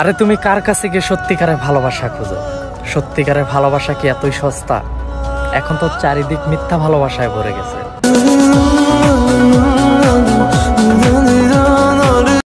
আরে তুমি কার কাছে গিয়ে সত্যিকারের ভালোবাসা খুঁজো? সত্যিকারের ভালোবাসা কি এতই সস্তা? এখন তো চারিদিক মিথ্যা ভালোবাসায় ভরে গেছে।